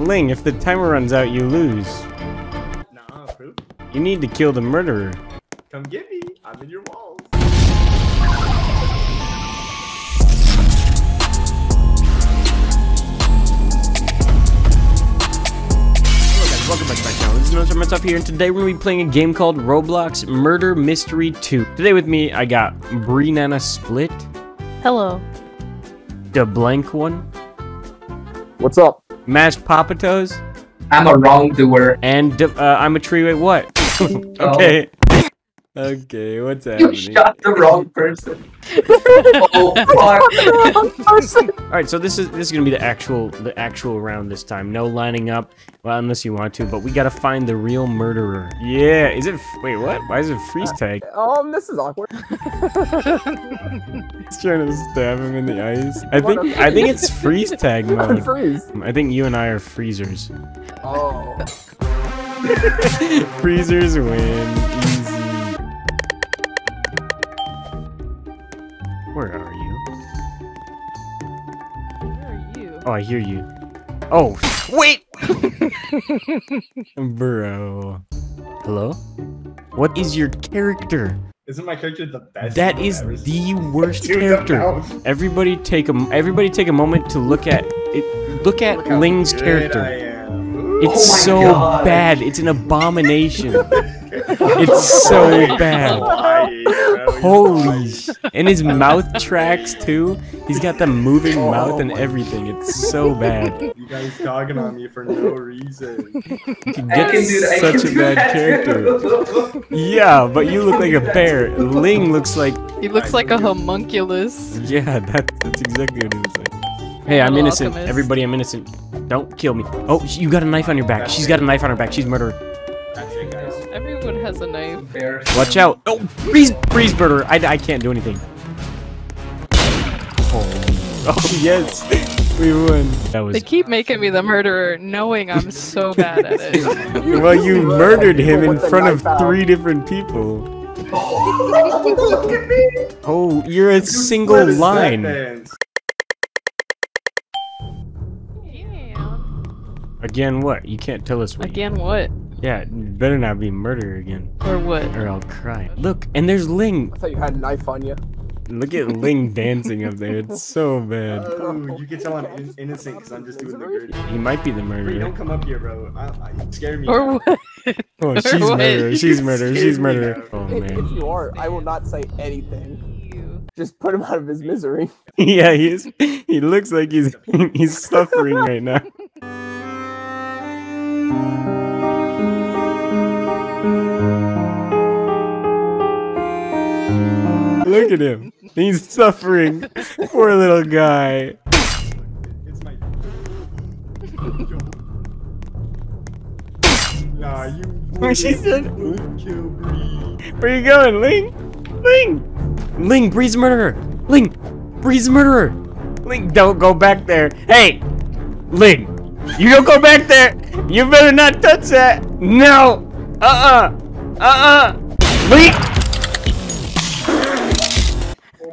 Ling, if the timer runs out, you lose. Nah, proof. You need to kill the murderer. Come get me. I'm in your walls. Hello guys, welcome back to my channel. This is Notes from myself here, and today we're gonna be playing a game called Roblox Murder Mystery 2. Today with me, I got BrinanaaaSplit, Hello. the blank one, What's up? Mashed Popatos, I'm a wrongdoer. and uh, I'm a tree. Wait, what? okay. Okay, what's You happening? shot the wrong person. oh fuck! All right, so this is this is gonna be the actual the actual round this time. No lining up, well, unless you want to. But we gotta find the real murderer. Yeah, is it? Wait, what? Why is it freeze tag? Um, this is awkward. He's trying to stab him in the eyes. I think I think it's freeze tag mode. Unfreeze. I think you and I are freezers. Oh. freezers win Oh, I hear you. Oh, wait! Bro. Hello? What is your character? Isn't my character the best? That you've is ever seen? the worst Dude, character. Everybody take a everybody take a moment to look at it. Look at Look Ling's good character. I am. It's Oh so God. bad. It's an abomination. it's so oh bad. Lying, bro. He's Holy sh! And his mouth tracks too. He's got the moving oh mouth and everything. It's so bad. You guys dogging on me for no reason. You can get can do such can a bad character. Yeah, but you look like a bear. Ling looks like He looks like a homunculus. yeah. That, that's exactly what he looks like. Hey, I'm innocent. alchemist. Everybody, I'm innocent. Don't kill me. Oh, you got a knife on your back. She's got a knife on her back. She's murderer. That's it, guys. Everyone has a knife. Bear. Watch out. Oh, freeze, freeze murderer. I, I can't do anything. Oh, oh yes, we won. That was They keep making me the murderer, knowing I'm so bad at it. well. You murdered him in front of three different people. Look at me. Oh, you're a single what is that line. Again, what? You can't tell us what. Again, what? Yeah, better not be murder again, Or what? or I'll cry. Look, and there's Ling. I thought you had a knife on you. Look at Ling dancing up there. It's so bad. Oh, you can tell I'm in- innocent because I'm just doing the dirty. He might be the Brie, murderer. don't come up here, bro. I, I, you scare me. Or what? Oh, she's What? murderer. She's murderer. She's Scared murderer. now. Oh If, if you are, I will not say anything. Just put him out of his misery. Yeah, he's. He looks like he's he's suffering right now. Look at him. He's suffering. Poor little guy. It's my. nah, you. She said- Would kill Bree. Where you going, Ling? Ling! Ling, Bree's murderer! Ling! Bree's murderer! Ling, don't go back there! Hey! Ling! You don't go back there! You better not touch that! No! Uh-uh! Uh-uh! Ling!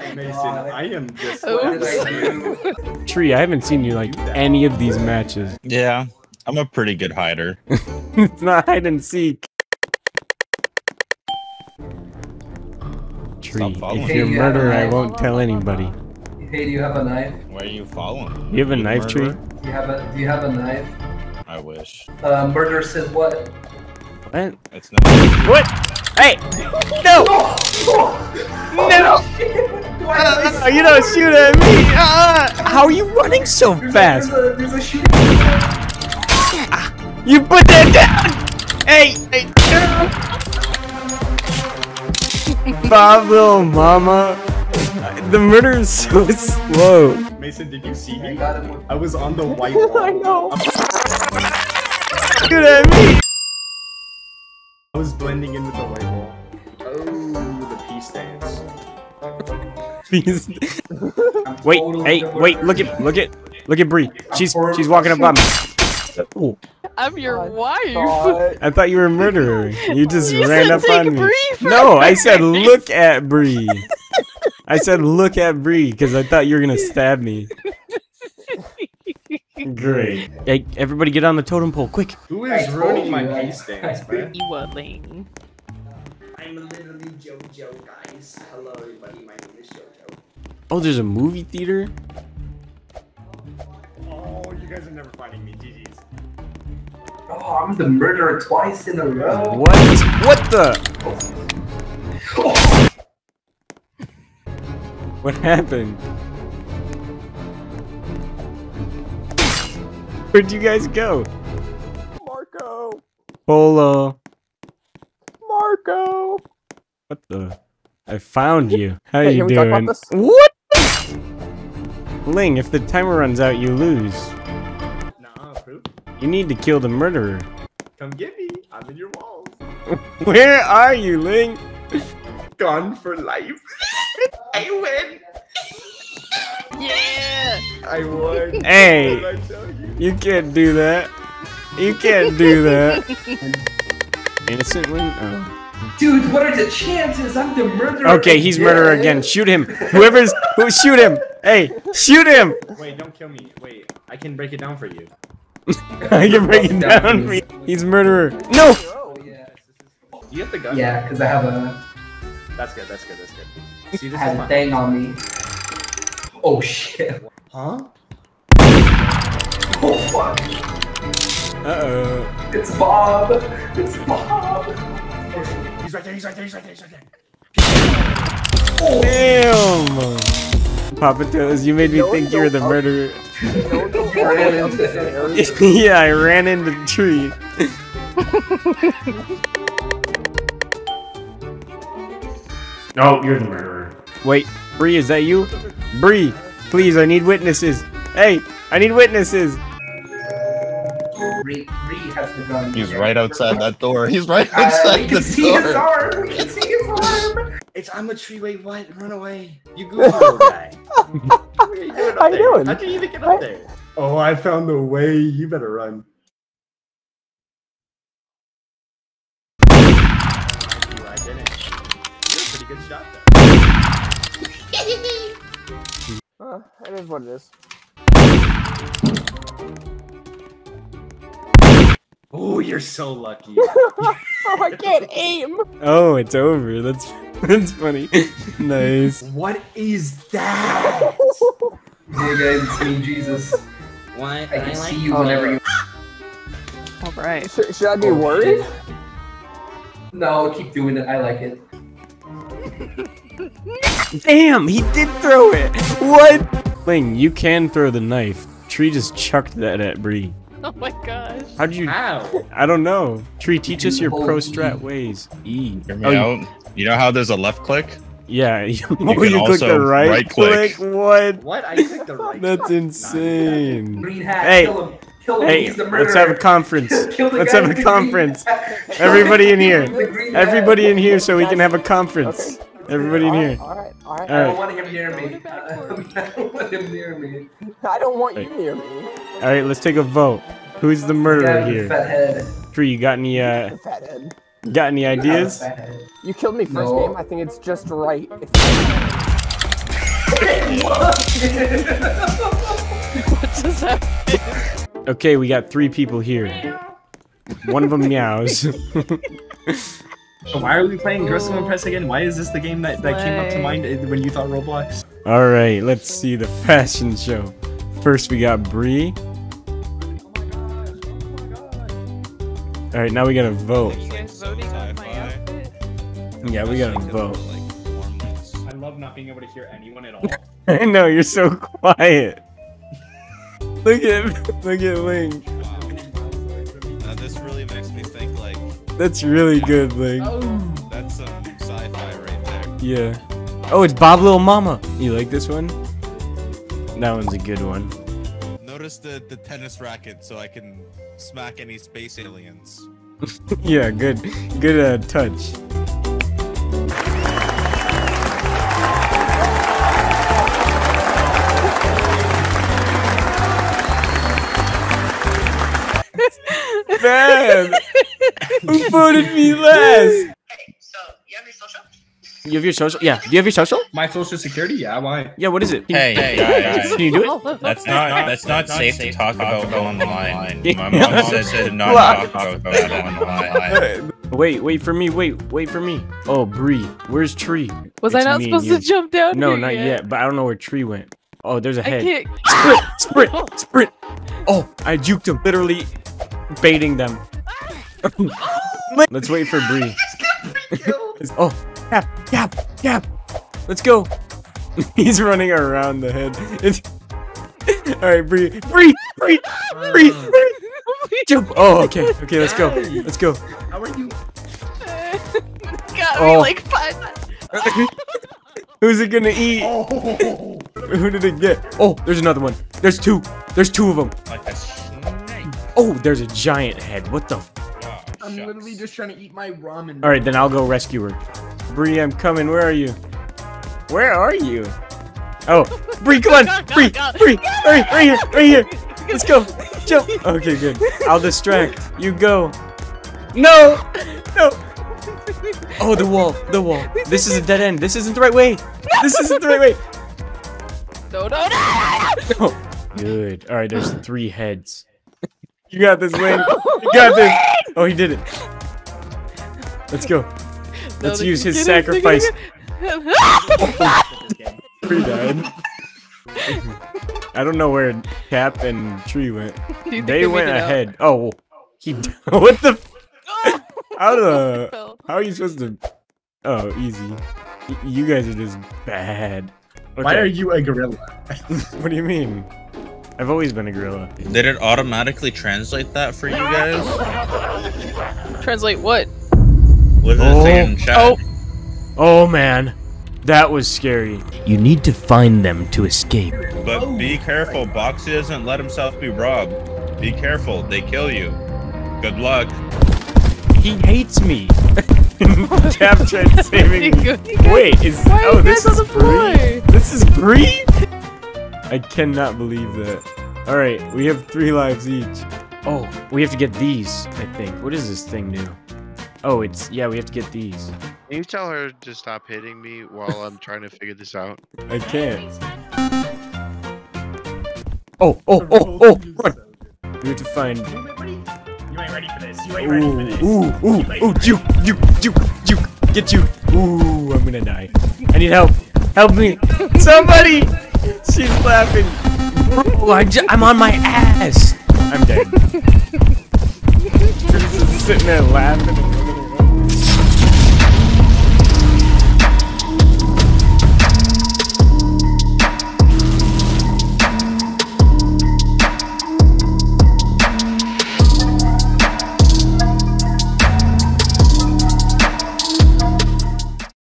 Oh my Mason. I am just. What did I do? Tree, I haven't seen you like any of these matches. Yeah, I'm a pretty good hider. it's not hide and seek. Tree, if you're Hey, murderer, I won't tell anybody. Hey, do you have a knife? Why are you following? You have a You knife, Tree? Do you have a Do you have a knife? I wish. Uh, murder says what? What? It's not. What? Hey! No! No! Why Uh, you don't shoot at me! Uh, how are you running so fast? there's a, there's a shooting. You put that down! Hey! hey. Pablo, mama. The murder is so slow. Mason, did you see me? got him with I was on the white wall. I know. Shoot at me! I was blending in with the white wall. Oh, the peace dance. Please. Wait, hey, wait, look at, look at, look at Bree. She's, she's walking up on me. Ooh, I'm your God. wife. God. I thought you were a murderer. You just You ran said up take on me. No, I said look at Bree. I said look at Bree because I thought you were gonna stab me. Great. Hey, everybody get on the totem pole, quick. Who is I ruining you, my I- pee stance, man? Ewaling. I'm literally JoJo, guys. Hello, everybody. My name is JoJo. Oh, there's a movie theater? Oh, you guys are never finding me. GG's. Oh, I'm the murderer twice in a row. What? What the? Oh, What happened? Where'd you guys go? Marco! Polo. Marco! What the? I found you. How Hey, you can we talk about doing? this? What? Ling, if the timer runs out, you lose. Nah, proof. You need to kill the murderer. Come get me. I'm in your walls. Where are you, Ling? Gone for life. I win. Yeah! I won. Hey. What did I tell you? You can't do that. You can't do that. Innocent Ling? Oh. Dude, what are the chances? I'm the murderer. Okay, he's murderer again. Shoot him. Whoever's who shoot him. Hey, shoot him. Wait, don't kill me. Wait, I can break it down for you. I can break it down for you. He's murderer. No. Oh, yeah. You have the gun? Yeah, because I have a, That's good. That's good. That's good. See, I this have is a thing on me. Oh shit. Huh? Oh fuck. Uh oh. It's Bob. It's Bob. He's right there. He's right there. He's right there. He's right there. Damn. Popatos, you made me No, think no, you were the oh. murderer. No, no, You ran no, into no, yeah, I ran into the tree. oh, you're the murderer. Wait, Bree, is that you? Bree, please, I need witnesses. Hey, I need witnesses. Ree, Ree has the gun. He's right outside that door. He's right Uh, we outside can the see his door. arm. We can see his arm. It's I'm a tree. Wait, what? Run away. You Google guy. what are you doing up How you there? doing? How'd you even get up there? Oh, I found the way. You better run. You, I didn't. You're a pretty good shot, though. Uh, it is what it is. Oh, you're so lucky. Oh, I can't aim! Oh, it's over. That's that's funny. nice. what is that? Hey guys, it's me, Jesus. What? I can see you whenever you. Alright. Should, should I be oh, worried? No, keep doing it. I like it. Damn, he did throw it. What? Ling, you can throw the knife. Tree just chucked that at Bree. Oh my gosh. How'd you? How? I don't know. Tree, teach us your Hold pro E. strat ways. E. Hear me Oh, you- out. You know how there's a left click? Yeah, you, can oh, you click the right, right click. click. What? What? I clicked the right. That's button. insane. Green hat. Hey. Kill him. Kill him. Hey, He's the murderer. let's have a conference. Let's have a conference. Everybody in here. with the green hat. Everybody in here so we can have a conference. Okay. Everybody in here. Alright, alright. I don't want him near me. I don't want him near me. I don't want you near me. All right, let's take a vote. Who's the murderer with here? Fat head. Tree, you got any uh fathead. got any ideas? Fat. You killed me first No. game. I think it's just right. What just happened? Okay, we got three people here. One of them meows. Why are we playing Dress to Impress again? Why is this the game that, that came up to mind uh, when you thought Roblox? All right, let's see the fashion show. First, we got Bree. All right, now we gotta vote. You guys voting on my outfit? Yeah, we gotta vote. I love not being able to hear anyone at all. I know you're so quiet. Look at look at Ling. That's really good, Ling. that's some sci-fi right there. Yeah. Oh, it's Bob Little Mama. You like this one? That one's a good one. Notice the the tennis racket so I can smack any space aliens. yeah, good, good uh, touch. Man, who voted me last? Hey, so you have your social? You have your social? Yeah. Do you have your social? My social security? Yeah, why? Yeah. What is it? Hey, guys. Can you do it? That's not that's not safe to talk about online. Yeah. My mom says to not talk about it online. Wait, wait for me. Wait, wait for me. Oh, Bree, where's Tree? Was It's I not supposed to jump down No, here not yet. But I don't know where Tree went. Oh, there's a head. can't. Sprint, sprint, sprint. Oh, I juked him. Literally baiting them. Let's wait for Bree. oh, cap, cap, cap. Let's go. He's running around the head. It's... All right, Bree, Bree, Bree, uh. Bree, Bree. Jump. Oh, okay, okay. Let's go. Let's go. How are you? Got Oh. me like five. Who's it gonna eat? Oh, Who did it get? Oh, there's another one. There's two. There's two of them. Like a snake. Oh, there's a giant head. What the? F- I'm shucks. literally just trying to eat my ramen. All right, then I'll go rescue her. Bree, I'm coming. Where are you? Where are you? Oh, Bree, come on, Bree, Bree, right, right here, right here. Let's go. Jump. Okay, good. I'll distract. You go. No, no. Oh, the wall, the wall. This is a dead end. This isn't the right way. This isn't the right way. No, no, no. Oh, good. All right, there's three heads. You got this, Wayne. You got this. Oh, he did it. Let's go. Let's they use his it, sacrifice. get it. Bree died. I don't know where Cap and Tree went. Do you They went it out? ahead. Oh, he. what the? How I the? How are you supposed to? Oh, easy. You guys are just bad. Why are you a gorilla? What do you mean? I've always been a gorilla. Did it automatically translate that for you guys? Translate what? What did it say in oh. chat? Oh. Oh man, that was scary. You need to find them to escape. But be careful, Boxy doesn't let himself be robbed. Be careful, they kill you. Good luck. He hates me. Cap tried saving me. You guys- Wait, is Why are oh this guys is the floor? Bree? This is Bree? I cannot believe that. All right, we have three lives each. Oh, we have to get these. I think. What is this thing do? Oh, it's yeah. We have to get these. Can you tell her to stop hitting me while I'm trying to figure this out? I can't. Oh, oh, oh, oh! Run! We have to find. You ain't ready. You ain't ready for this. You Ooh, ain't ready for this. ooh, ooh, You ain't ooh! ready. Juke, juke, juke, juke! Get you! Ooh, I'm gonna die. I need help! Help me! Somebody! She's laughing. Bro, I ju- I'm on my ass. I'm dead. She's just sitting there laughing.